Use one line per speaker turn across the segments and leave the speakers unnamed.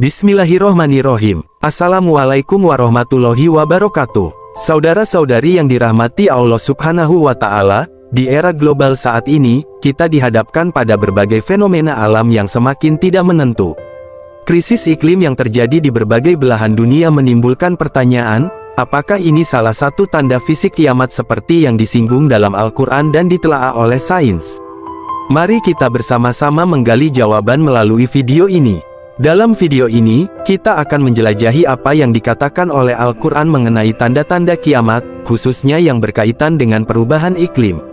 Bismillahirrohmanirrohim. Assalamualaikum warahmatullahi wabarakatuh. Saudara-saudari yang dirahmati Allah subhanahu wa ta'ala, di era global saat ini, kita dihadapkan pada berbagai fenomena alam yang semakin tidak menentu. Krisis iklim yang terjadi di berbagai belahan dunia menimbulkan pertanyaan, apakah ini salah satu tanda fisik kiamat seperti yang disinggung dalam Al-Quran dan ditelaah oleh sains? Mari kita bersama-sama menggali jawaban melalui video ini. Dalam video ini, kita akan menjelajahi apa yang dikatakan oleh Al-Quran mengenai tanda-tanda kiamat, khususnya yang berkaitan dengan perubahan iklim.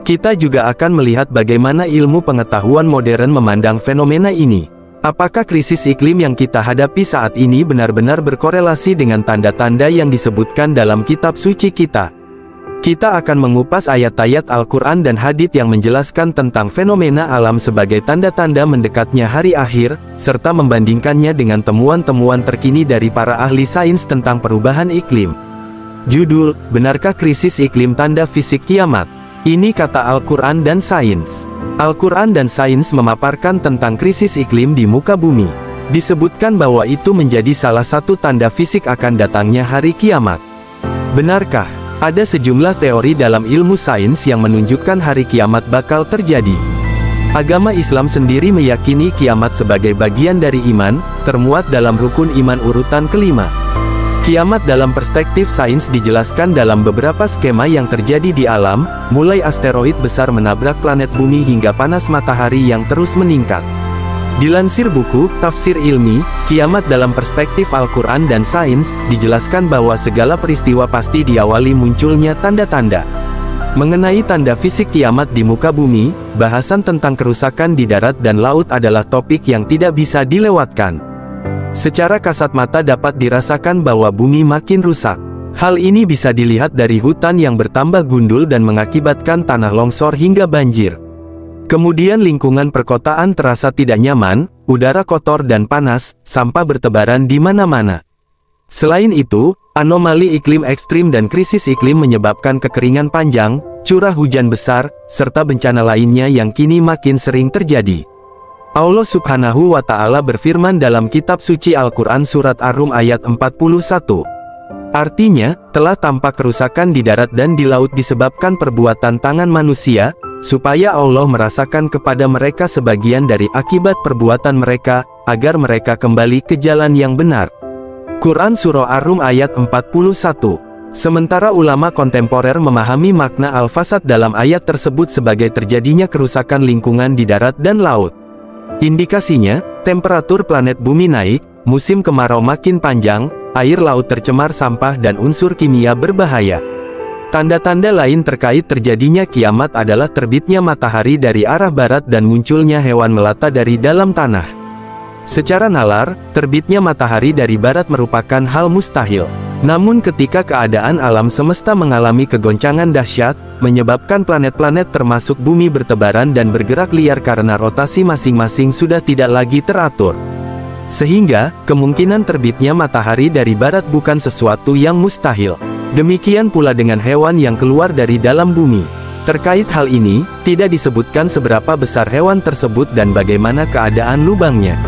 Kita juga akan melihat bagaimana ilmu pengetahuan modern memandang fenomena ini. Apakah krisis iklim yang kita hadapi saat ini benar-benar berkorelasi dengan tanda-tanda yang disebutkan dalam kitab suci kita? Kita akan mengupas ayat-ayat Al-Quran dan hadith yang menjelaskan tentang fenomena alam sebagai tanda-tanda mendekatnya hari akhir, serta membandingkannya dengan temuan-temuan terkini dari para ahli sains tentang perubahan iklim. Judul, Benarkah Krisis Iklim Tanda Fisik Kiamat? Ini kata Al-Quran dan Sains. Al-Quran dan Sains memaparkan tentang krisis iklim di muka bumi. Disebutkan bahwa itu menjadi salah satu tanda fisik akan datangnya hari kiamat. Benarkah? Ada sejumlah teori dalam ilmu sains yang menunjukkan hari kiamat bakal terjadi. Agama Islam sendiri meyakini kiamat sebagai bagian dari iman, termuat dalam rukun iman urutan kelima. Kiamat dalam perspektif sains dijelaskan dalam beberapa skema yang terjadi di alam, mulai asteroid besar menabrak planet bumi hingga panas matahari yang terus meningkat. Dilansir buku, Tafsir Ilmi, Kiamat dalam Perspektif Al-Quran dan Sains, dijelaskan bahwa segala peristiwa pasti diawali munculnya tanda-tanda. Mengenai tanda fisik kiamat di muka bumi, bahasan tentang kerusakan di darat dan laut adalah topik yang tidak bisa dilewatkan. Secara kasat mata dapat dirasakan bahwa bumi makin rusak. Hal ini bisa dilihat dari hutan yang bertambah gundul dan mengakibatkan tanah longsor hingga banjir. Kemudian lingkungan perkotaan terasa tidak nyaman, udara kotor dan panas, sampah bertebaran di mana-mana. Selain itu, anomali iklim ekstrim dan krisis iklim menyebabkan kekeringan panjang, curah hujan besar, serta bencana lainnya yang kini makin sering terjadi. Allah subhanahu wa ta'ala berfirman dalam kitab suci Al-Quran Surat Ar-Rum ayat 41. Artinya, telah tampak kerusakan di darat dan di laut disebabkan perbuatan tangan manusia, supaya Allah merasakan kepada mereka sebagian dari akibat perbuatan mereka, agar mereka kembali ke jalan yang benar. Quran Surah Ar-Rum ayat 41 Sementara ulama kontemporer memahami makna al-fasad dalam ayat tersebut sebagai terjadinya kerusakan lingkungan di darat dan laut. Indikasinya, temperatur planet bumi naik, musim kemarau makin panjang, air laut tercemar sampah dan unsur kimia berbahaya. Tanda-tanda lain terkait terjadinya kiamat adalah terbitnya matahari dari arah barat dan munculnya hewan melata dari dalam tanah. Secara nalar, terbitnya matahari dari barat merupakan hal mustahil. Namun ketika keadaan alam semesta mengalami kegoncangan dahsyat, menyebabkan planet-planet termasuk bumi bertebaran dan bergerak liar karena rotasi masing-masing sudah tidak lagi teratur. Sehingga, kemungkinan terbitnya matahari dari barat bukan sesuatu yang mustahil. Demikian pula dengan hewan yang keluar dari dalam bumi. Terkait hal ini, tidak disebutkan seberapa besar hewan tersebut dan bagaimana keadaan lubangnya.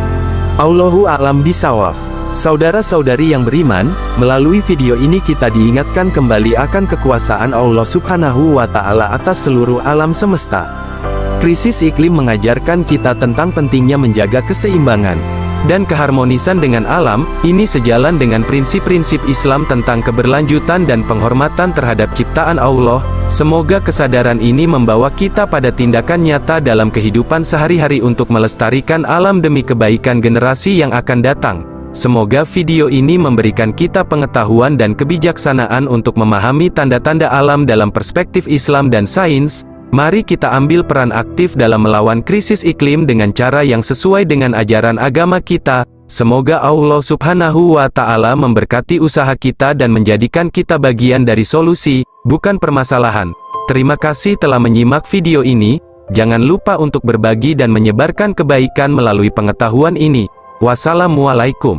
Allahu a'lam bisawaf. Saudara-saudari yang beriman, melalui video ini kita diingatkan kembali akan kekuasaan Allah subhanahu wa ta'ala atas seluruh alam semesta. Krisis iklim mengajarkan kita tentang pentingnya menjaga keseimbangan dan keharmonisan dengan alam, ini sejalan dengan prinsip-prinsip Islam tentang keberlanjutan dan penghormatan terhadap ciptaan Allah. Semoga kesadaran ini membawa kita pada tindakan nyata dalam kehidupan sehari-hari untuk melestarikan alam demi kebaikan generasi yang akan datang. Semoga video ini memberikan kita pengetahuan dan kebijaksanaan untuk memahami tanda-tanda alam dalam perspektif Islam dan sains, Mari kita ambil peran aktif dalam melawan krisis iklim dengan cara yang sesuai dengan ajaran agama kita. Semoga Allah subhanahu wa ta'ala memberkati usaha kita dan menjadikan kita bagian dari solusi, bukan permasalahan. Terima kasih telah menyimak video ini, jangan lupa untuk berbagi dan menyebarkan kebaikan melalui pengetahuan ini. Wassalamualaikum.